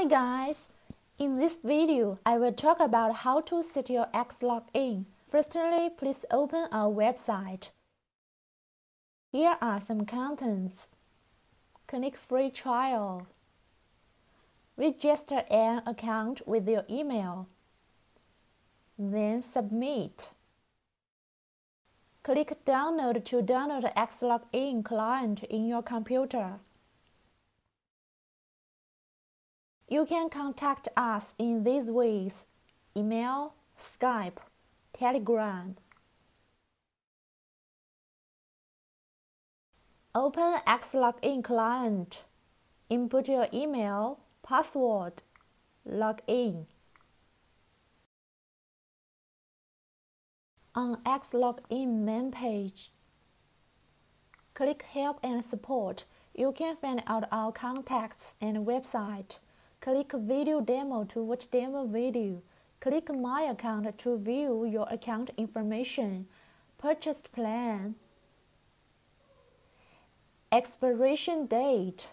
Hi guys! In this video, I will talk about how to set your Xlogin. Firstly, please open our website. Here are some contents. Click free trial. Register an account with your email. Then submit. Click download to download Xlogin client in your computer. You can contact us in these ways email, Skype, Telegram. Open Xlogin client. Input your email, password, log in. On Xlogin main page, click Help and Support. You can find out our contacts and website. Click Video Demo to watch demo video. Click My Account to view your account information. Purchased plan. Expiration date.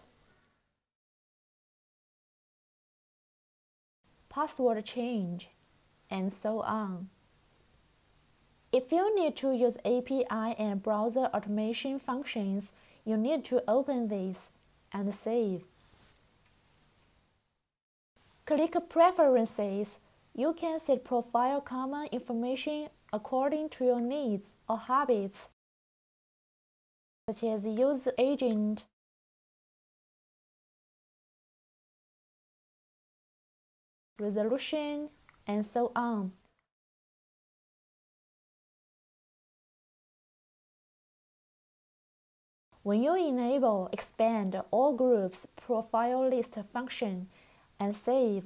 Password change. And so on. If you need to use API and browser automation functions, you need to open this and save. Click Preferences. You can set profile common information according to your needs or habits, such as user agent, resolution, and so on. When you enable Expand All Groups Profile List function, and save.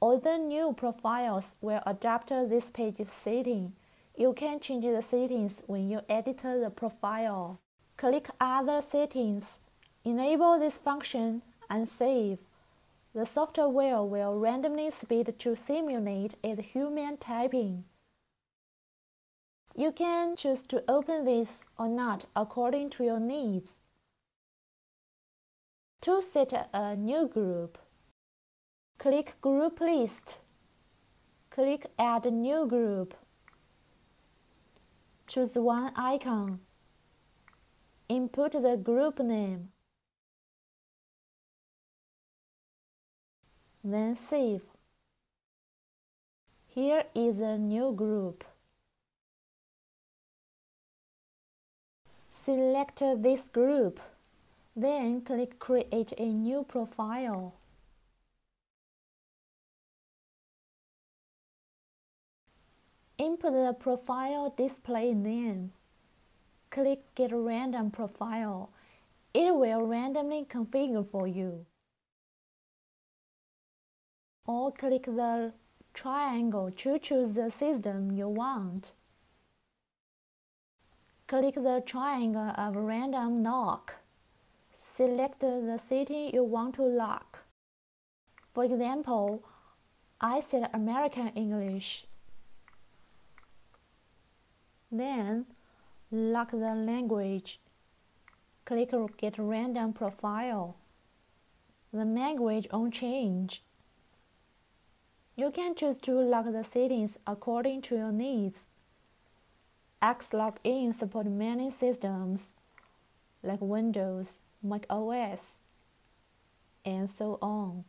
All the new profiles will adapt this page's setting. You can change the settings when you edit the profile. Click Other Settings. Enable this function and save. The software will randomly speed to simulate as human typing. You can choose to open this or not according to your needs. To set a new group, Click Group List. Click Add New Group. Choose one icon. Input the group name. Then save. Here is a new group. Select this group. Then click Create a new profile. Input the profile display name. Click Get Random Profile. It will randomly configure for you. Or click the triangle to choose the system you want. Click the triangle of random lock. Select the city you want to lock. For example, I set American English. Then, lock the language. Click Get Random Profile. The language on change. You can choose to lock the settings according to your needs. Xlogin support many systems like Windows, Mac OS, and so on.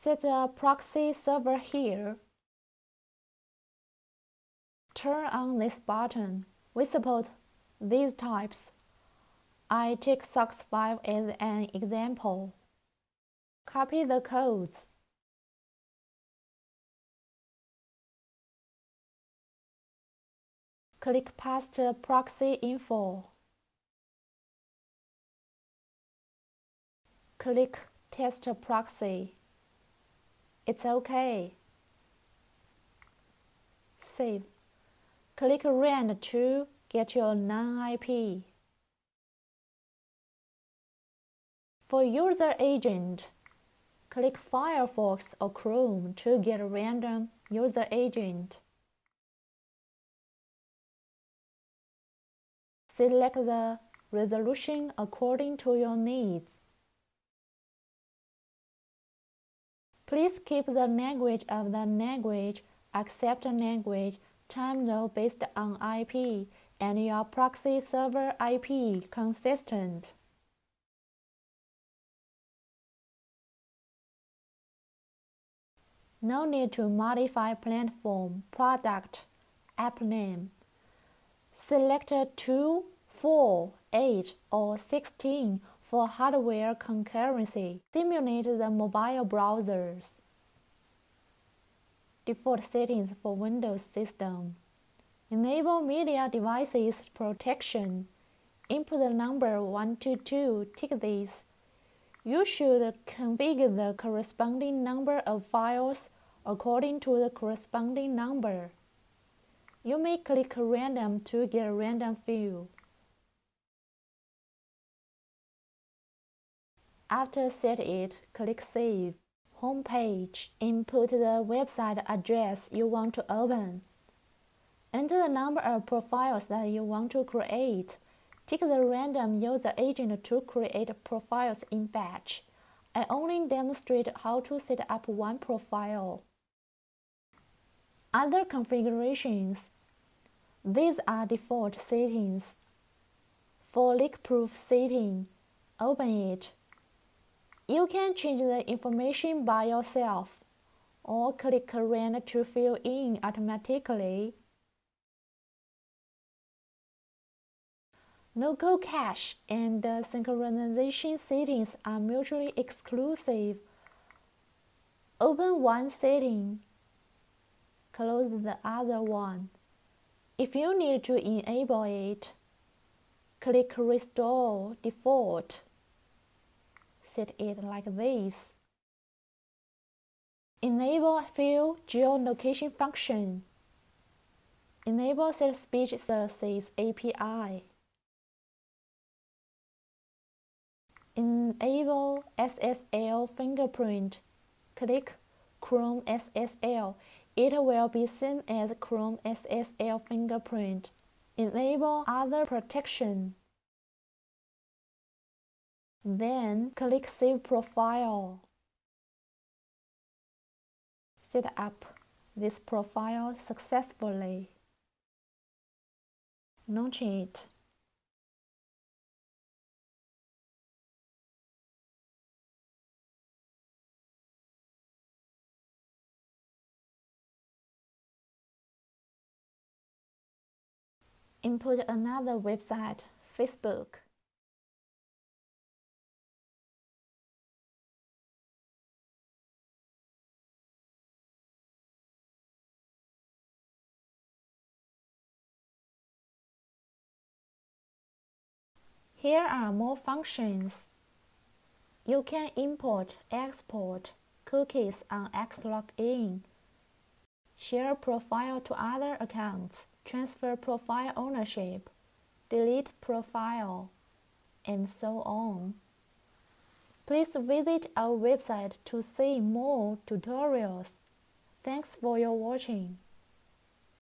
Set a proxy server here turn on this button. We support these types. I take SOCKS 5 as an example. Copy the codes. Click Paste Proxy Info. Click Test Proxy. It's OK. Save. Click Run to get your non-IP. For user agent, click Firefox or Chrome to get a random user agent. Select the resolution according to your needs. Please keep the language of the language, accept language, zone based on IP, and your proxy server IP consistent. No need to modify platform, product, app name. Select 2, 4, 8, or 16 for hardware concurrency. Simulate the mobile browsers. Default settings for Windows system. Enable media devices protection. Input the number 122, tick this. You should configure the corresponding number of files according to the corresponding number. You may click random to get a random field. After set it, click Save. Home page. Input the website address you want to open. Enter the number of profiles that you want to create. Take the random user agent to create profiles in batch. I only demonstrate how to set up one profile. Other configurations these are default settings. For leak-proof setting, open it. You can change the information by yourself or click Run to fill in automatically. Local cache and synchronization settings are mutually exclusive. Open one setting, close the other one. If you need to enable it, click Restore Default. Set it like this. Enable Field Geolocation function. Enable Set Speech Services API. Enable SSL fingerprint. Click Chrome SSL it will be same as Chrome SSL fingerprint. Enable other protection. Then click Save Profile. Set up this profile successfully. Launch it. Input another website, Facebook. Here are more functions. You can import, export cookies on Xlogin, share profile to other accounts, transfer profile ownership, delete profile, and so on. Please visit our website to see more tutorials. Thanks for your watching.